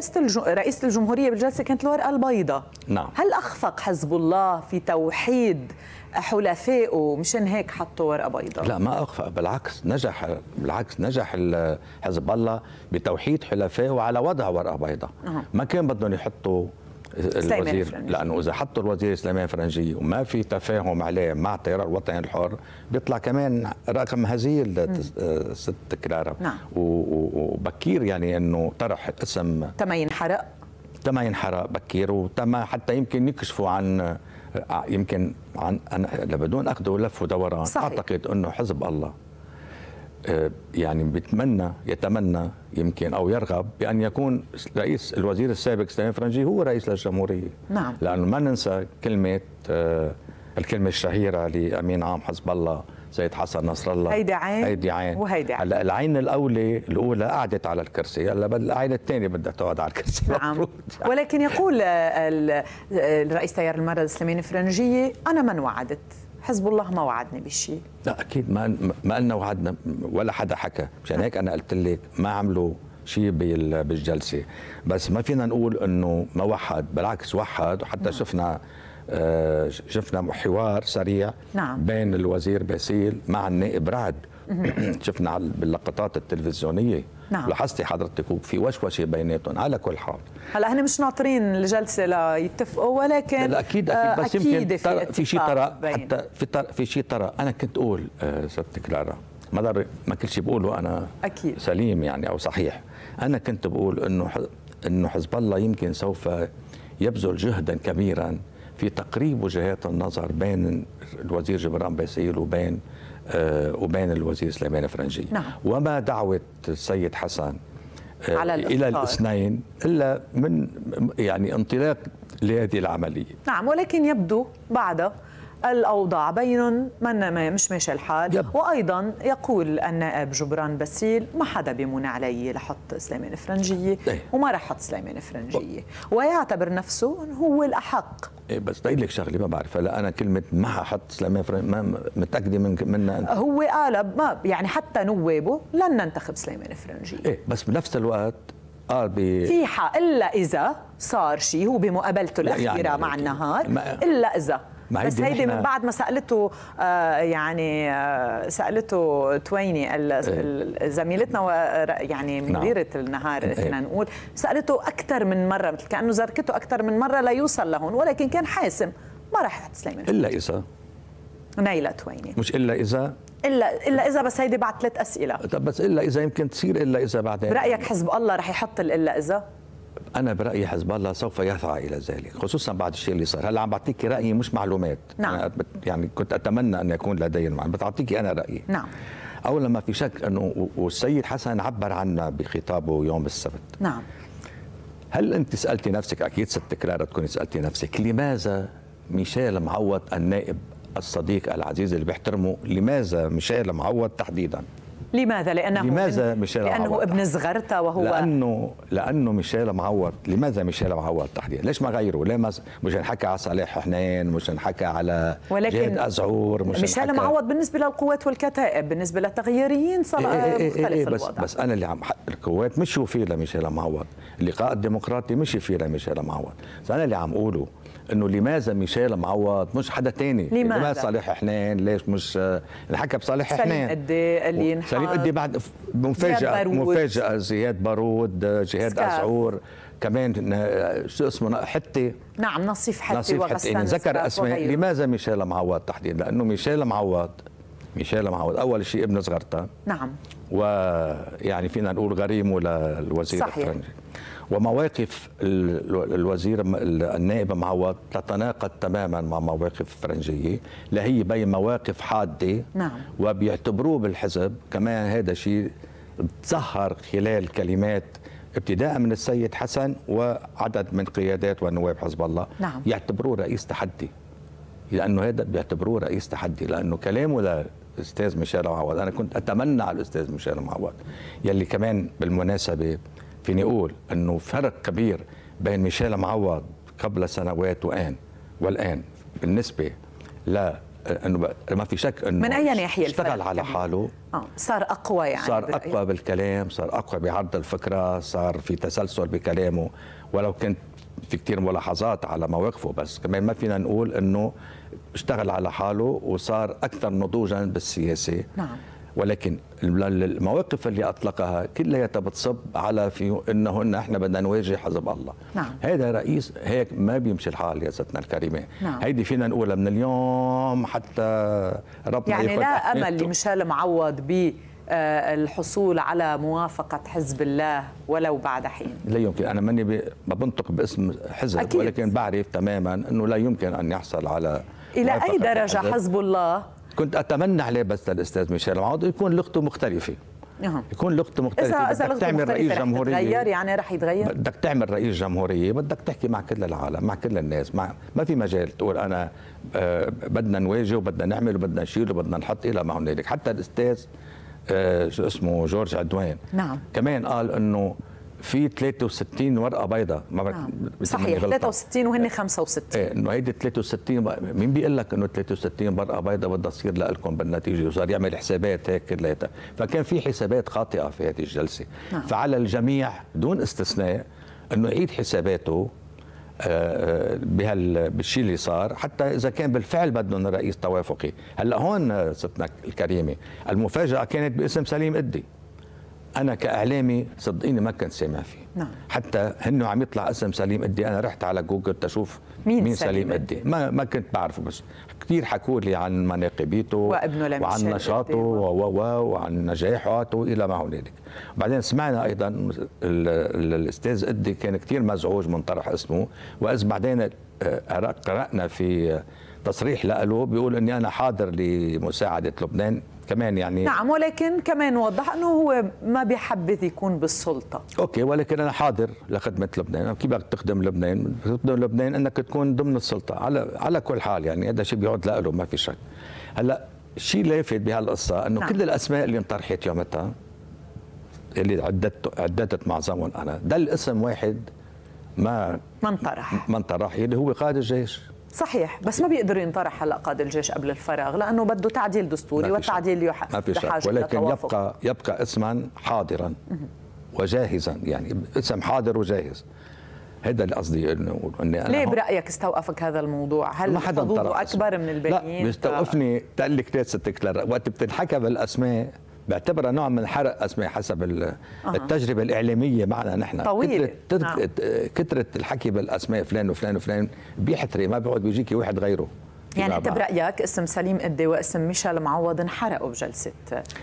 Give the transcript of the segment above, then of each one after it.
رئاسه الج... رئيسة الجمهورية بالجلسة كانت الورقه البيضاء نعم. هل أخفق حزب الله في توحيد حلفائه مشان هيك حطوا ورقة بيضاء لا ما أخفق بالعكس نجح بالعكس نجح حزب الله بتوحيد حلفائه على وضع ورقة بيضاء أه. ما كان بدهم يحطوا الوزير. لأنه إذا حطوا الوزير سليمان فرنجي وما في تفاهم عليه مع التيار الوطني الحر بيطلع كمان رقم هزيل ست كلارا نعم. وبكير يعني إنه طرح اسم تما ينحرق تما ينحرق بكير وتما حتى يمكن يكشفوا عن يمكن عن بدون أخذ ولف ودوران صحيح. أعتقد إنه حزب الله يعني بيتمنى يتمنى يمكن أو يرغب بأن يكون رئيس الوزير السابق سليمان فرنجي هو رئيس للجمهورية. نعم. لأنه ما ننسى كلمة الكلمة الشهيرة لأمين عام حزب الله سيد حسن نصر الله هيدي عين هيدي عين. وهيدي عين. هلا العين الأولى الأولى قعدت على الكرسي هلا العين الثانية بدها تقعد على الكرسي. نعم. ولكن يقول الرئيس تيار المرض سليمان فرنجية أنا من وعدت. حزب الله ما وعدني بشيء لا أكيد ما ما قلنا وعدنا ولا حدا حكى. مشان هيك أنا قلت لك ما عملوا شيء بالجلسة. بس ما فينا نقول إنه ما وحد بالعكس وحد. وحتى شفنا آه شفنا حوار سريع نعم. بين الوزير باسيل مع النائب رعد. شفنا باللقطات التلفزيونية نعم. لاحظتي حضرتك في وشوشة بيناتهم على كل حال هلا هن مش ناطرين الجلسة ليتفقوا ولكن لا أكيد أكيد بس أكيد يمكن في, في شيء ترى. حتى في ترى في شيء ترى أنا كنت أقول آه ست كلارا ما ما كل شيء بقوله أنا أكيد. سليم يعني أو صحيح أنا كنت بقول إنه إنه حزب الله يمكن سوف يبذل جهدا كبيرا في تقريب وجهات النظر بين الوزير جبران باسيل وبين آه وبين الوزير سليمان فرنجي نعم. وما دعوة السيد حسن آه على إلى الاثنين إلا من يعني انطلاق لهذه العملية. نعم ولكن يبدو بعد الأوضاع بين من مش ماشي الحال. يب. وأيضا يقول النائب جبران باسيل ما حدا بيمون علي لحط سليمان فرنجيه إيه. وما رح حط سليمان فرنجيه ويعتبر نفسه هو الأحق. إيه بس بدي لك شغلة ما بعرف هلا أنا كلمة ما حط سليمان فرنجي ما متأكدة من أنت. هو قال ما يعني حتى نوابه لن ننتخب سليمان فرنجيه إيه بس بنفس الوقت قال ب في حق إلا إذا صار شيء هو بمقابلته لا، الأخيرة يعني مع النهار إلا إذا بس هيدي من بعد ما سألته آه يعني آه سألته تويني ال- زميلتنا يعني نعم. مديره النهار إيه. فينا نقول سألته أكثر من مرة مثل كأنه زركته أكثر من مرة ليوصل لهون ولكن كان حاسم. ما راح سليمان إلا إذا. نيلة تويني. مش إلا إذا؟ إلا إلا إذا بس هيدي بعد ثلاث أسئلة. طب بس إلا إذا يمكن تصير إلا إذا بعدين. برايك حزب الله رح يحط إلا إذا؟ أنا برايي حزب الله سوف يسعى إلى ذلك خصوصا بعد الشيء اللي صار. هلا عم بعطيكي رأيي؟ مش معلومات. نعم. أنا يعني كنت أتمنى أن يكون لدي المعلومات بعطيكي أنا رأيي. نعم. اولا ما في شك أنه والسيد حسن عبر عنا بخطابه يوم السبت. نعم. هل أنت سالتي نفسك؟ أكيد ست كلارة تكوني سالتي نفسك لماذا ميشيل معوض النائب الصديق العزيز اللي بيحترمه؟ لماذا ميشيل معوض تحديدا؟ لماذا؟ لأنه لماذا ميشيل لأنه معوض؟ ابن صغرتا وهو لأنه لأنه ميشيل معوض. لماذا ميشيل معوض تحديدا؟ ليش ما غيره؟ ليه ما مش نحكى على صالح حنين مش نحكى على ولكن جهاد أزعور مش ميشيل معوض بالنسبة للقوات والكتائب بالنسبة للتغييريين صار إيه إيه إيه مختلف إيه بس الوضع. بس أنا اللي عم الكويت مشوا فيه لميشيل معوض. اللقاء الديمقراطي مشي فيه لميشيل معوض. بس أنا اللي عم أقوله انه لماذا ميشيل معوض؟ مش حدا تاني. لماذا؟ صالح حنين ليش مش نحكى بصالح سليم حنين قدي اللي ينحط سليم قدي بعد مفاجاه. مفاجاه زياد بارود جهاد. ازعور كمان شو اسمه حتى نعم نصيف حتى نصيف يعني ذكر أسماء. لماذا ميشيل معوض تحديدا؟ لأنه ميشيل معوض. ميشيل معوض أول شيء ابن صغرتا نعم. ويعني فينا نقول غريمه للوزير صحيح. الفرنجي. ومواقف ال- الوزير النائب معوض تتناقض تماما مع مواقف الفرنجيه لا هي بين مواقف حادة نعم. وبيعتبروه بالحزب. كمان هذا شيء تظهر خلال كلمات ابتداء من السيد حسن وعدد من قيادات ونواب حزب الله. نعم. يعتبروه رئيس تحدي. لأنه هذا بيعتبروه رئيس تحدي. لأنه كلامه للاستاذ ميشيل معوض أنا كنت أتمنى على الأستاذ ميشيل معوض يلي كمان بالمناسبة فيني أقول إنه فرق كبير بين ميشيل معوض قبل سنوات وآن والآن. بالنسبة إنه ما في شك إنه من اي ناحيه اشتغل على حاله. آه صار أقوى يعني. صار أقوى بالكلام صار أقوى بعرض الفكرة صار في تسلسل بكلامه. ولو كنت في كثير ملاحظات على مواقفه بس كمان ما فينا نقول إنه اشتغل على حاله وصار أكثر نضوجا بالسياسة نعم ولكن المواقف اللي أطلقها كلها بتصب على في انه إن إحنا بدنا نواجه حزب الله نعم. هذا رئيس هيك ما بيمشي الحال يا ستنا الكريمة نعم. هيدي فينا نقولها من اليوم حتى ربنا يعني لا أمل لمشال معوض ب الحصول على موافقة حزب الله ولو بعد حين. لا يمكن. أنا ماني ما بنطق باسم حزب أكيد. ولكن بعرف تماما أنه لا يمكن أن يحصل على إلى أي درجة حزب. الله؟ كنت أتمنى عليه بس للاستاذ ميشيل معوض يكون لغته مختلفة. نعم. يكون لغته مختلفة. اذا إذا تعمل رئيس جمهورية. يتغير يعني رح يتغير؟ بدك تعمل رئيس جمهورية بدك تحكي مع كل العالم مع كل الناس مع ما في مجال تقول أنا آه بدنا نواجه وبدنا نعمل وبدنا نشيل وبدنا نحط إلى ما هنالك. حتى الأستاذ آه شو اسمه جورج عدوان. نعم. كمان قال إنه في 63 ورقة بيضاء ما نعم. صحيح. 63 وهن 65 إيه إنه هيدي 63 مين بيقول لك إنه 63 ورقة بيضاء بدها تصير لكم بالنتيجة؟ وصار يعمل حسابات هيك كلياتها فكان في حسابات خاطئة في هذه الجلسة. نعم. فعلى الجميع دون استثناء إنه يعيد حساباته آه، بهال بالشيء اللي صار حتى إذا كان بالفعل بدهم رئيس توافقي. هلأ هون ستنا الكريمة المفاجأة كانت باسم سليم قدي أنا كإعلامي صدقيني ما كنت سامع فيه. نعم. حتى هنه عم يطلع اسم سليم قدي. أنا رحت على جوجل تشوف مين, مين سليم قدي. ما ما كنت بعرفه بس. كثير حكوا لي عن مناقبيته وابنه وعن نشاطه و وعن نجاحاته إلى ما هنالك. بعدين سمعنا أيضا الأستاذ قدي كان كثير مزعوج من طرح اسمه. وإذ بعدين آه، قرأنا في تصريح له بيقول إني أنا حاضر لمساعدة لبنان. كمان يعني نعم ولكن كمان وضح إنه هو ما بيحبذ يكون بالسلطة. أوكي ولكن أنا حاضر لخدمة لبنان. كيف بدك تخدم لبنان؟ تخدم لبنان إنك تكون ضمن السلطة. على على كل حال يعني هذا شيء بيعود له ما في شك. هلأ الشيء لافت بهالقصة إنه نعم. كل الأسماء اللي انطرحت يومتها اللي عددت عددت معظمهم أنا ده الاسم واحد ما ما انطرح. ما انطرح اللي هو قائد الجيش صحيح بس ما بيقدر ينطرح هلا قائد الجيش قبل الفراغ لأنه بده تعديل دستوري والتعديل يح... ما في شك. ولكن يبقى يبقى اسما حاضرا وجاهزا يعني اسم حاضر وجاهز. هذا اللي قصدي انه إني أنا ليه برأيك استوقفك هذا الموضوع؟ هل ما حدا أكبر من الباقيين؟ لا بيستوقفني تقول لك ليه ستك وقت بتنحكى بالأسماء بعتبرها نوع من حرق اسماء حسب. التجربة الإعلامية معنا نحن. طويلة. كثره نعم. كثره الحكي بالأسماء فلان وفلان وفلان بيحتري ما بيقعد بيجيكي واحد غيره. يعني انت برايك اسم سليم قدي واسم ميشيل معوض انحرقوا بجلسة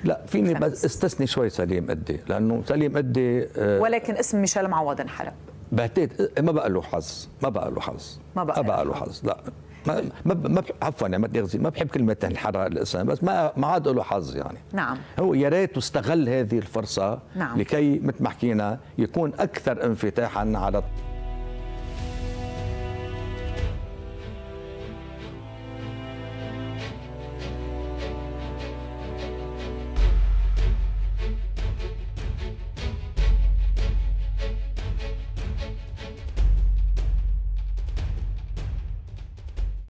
لا فيني بس استثني شوي سليم قدي لأنه سليم قدي آه ولكن اسم ميشيل معوض انحرق. بعتقد ما بقى له حظ ما بقى له حظ ما بقى, ما بقى له حظ لا. ما ما ما عفوا يعني ما ما بحب كلمة انحرق الاسم بس ما ما عاد له حظ يعني نعم هو يا ريت استغل هذه الفرصة نعم. لكي مثل ما حكينا يكون أكثر انفتاحا على